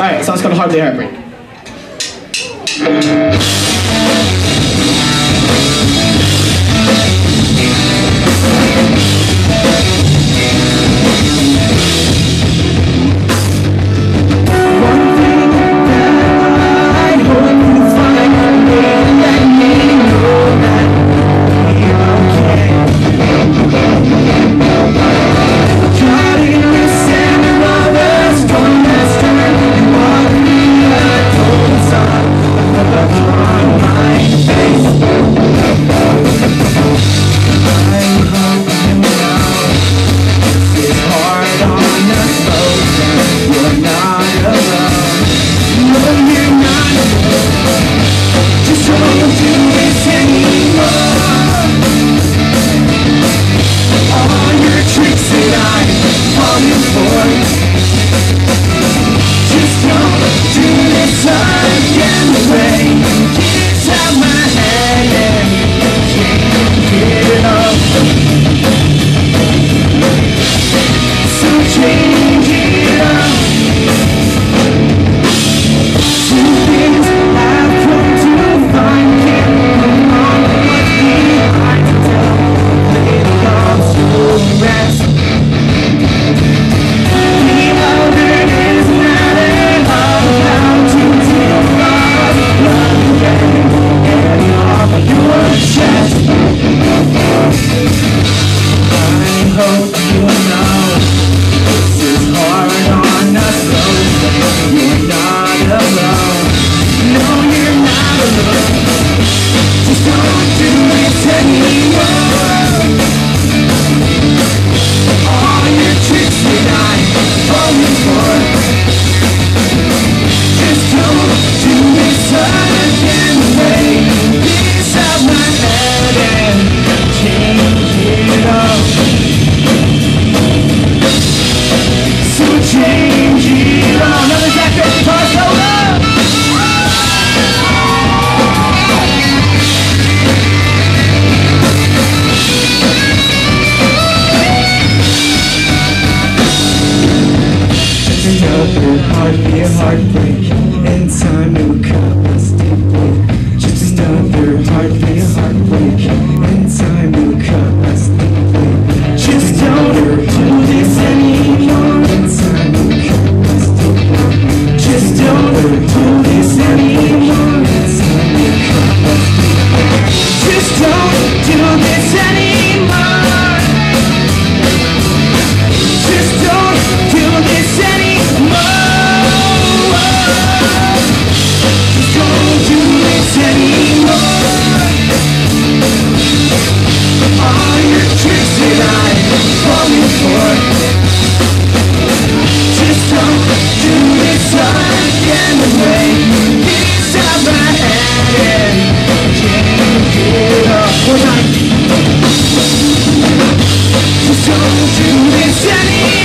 Alright, so it's called Hardly Heartbreak. heartbreak Miss Jenny.